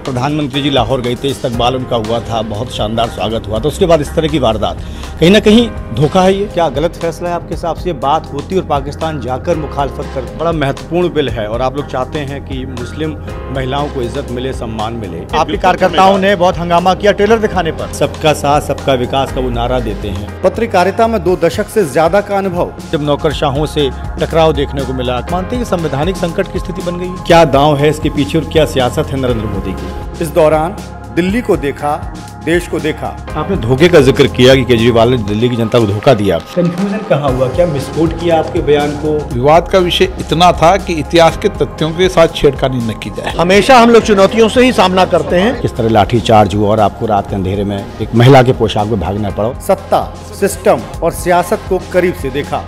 प्रधानमंत्री जी लाहौर गए थे इस्तकबाल उनका हुआ था, बहुत शानदार स्वागत हुआ था। उसके बाद इस तरह की वारदात। कहीं ना कहीं धोखा है ये। क्या गलत फैसला है आपके हिसाब से? ये बात होती और पाकिस्तान जाकर मुखालफत कर बड़ा महत्वपूर्ण बिल है और आप लोग चाहते हैं कि मुस्लिम महिलाओं को इज़्ज़त मिले सम्मान मिले। आपके कार्यकर्ताओं ने बहुत हंगामा किया ट्रेलर दिखाने पर। सबका साथ सबका विकास का वो नारा देते हैं। पत्रकारिता में दो दशक से ज़्यादा का अनुभव। जब नौकरशाहों से टकराव देखने को मिला मानते हैं संवैधानिक संकट की स्थिति बन गई। क्या दांव है इसके पीछे और क्या सियासत है नरेंद्र मोदी की? इस दौरान दिल्ली को देखा देश को देखा। आपने धोखे का ज़िक्र किया कि केजरीवाल ने दिल्ली की जनता को धोखा दिया। कंफ्यूजन कहाँ हुआ? क्या मिसकोट किया आपके बयान को? विवाद का विषय इतना था कि इतिहास के तथ्यों के साथ छेड़खानी न की जाए। हमेशा हम लोग चुनौतियों से ही सामना करते हैं। किस तरह लाठी चार्ज हुआ और आपको रात के अंधेरे में एक महिला के पोशाक में भागना पड़ा? सत्ता सिस्टम और सियासत को करीब ऐसी देखा।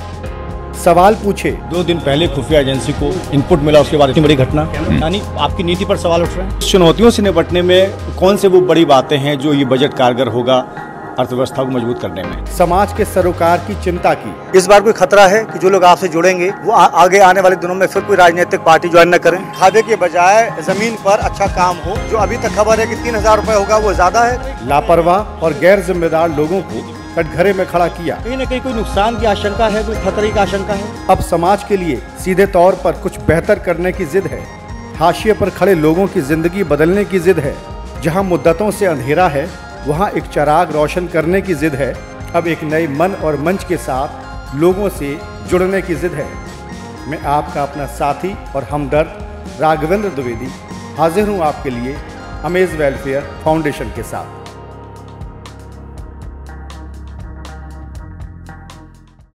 सवाल पूछे। दो दिन पहले खुफिया एजेंसी को इनपुट मिला उसके बाद इतनी बड़ी घटना। यानी आपकी नीति पर सवाल उठ रहे हैं? चुनौतियों से निपटने में कौन से वो बड़ी बातें हैं जो ये बजट कारगर होगा अर्थव्यवस्था को मज़बूत करने में? समाज के सरोकार की चिंता की। इस बार कोई खतरा है कि जो लोग आपसे जुड़ेंगे वो आ, आगे आने वाले दिनों में फिर कोई राजनीतिक पार्टी ज्वाइन न करें? खादे के बजाय ज़मीन पर अच्छा काम हो जो अभी तक खबर है कि तीन हज़ार रुपए होगा वो ज़्यादा है। लापरवाह और गैर जिम्मेदार लोगों को कटघरे में खड़ा किया। कहीं न कहीं कोई नुकसान की आशंका है कोई खतरे की आशंका है? अब समाज के लिए सीधे तौर पर कुछ बेहतर करने की जिद है। हाशिए पर खड़े लोगों की ज़िंदगी बदलने की जिद है। जहाँ मुद्दतों से अंधेरा है वहाँ एक चराग रोशन करने की जिद है। अब एक नए मन और मंच के साथ लोगों से जुड़ने की जिद है। मैं आपका अपना साथी और हमदर्द राघवेंद्र द्विवेदी हाजिर हूँ आपके लिए अमेज वेलफेयर फाउंडेशन के साथ।